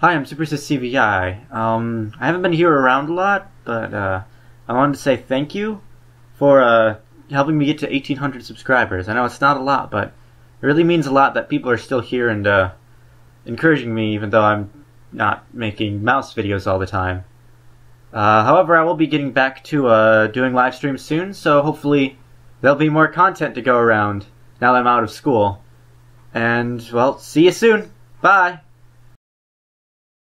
Hi, I'm Super CVI. Um, I haven't been here around a lot, but uh, I wanted to say thank you for uh, helping me get to 1,800 subscribers. I know it's not a lot, but it really means a lot that people are still here and uh, encouraging me, even though I'm not making mouse videos all the time. Uh, however, I will be getting back to uh, doing live streams soon, so hopefully there'll be more content to go around now that I'm out of school. And, well, see you soon. Bye!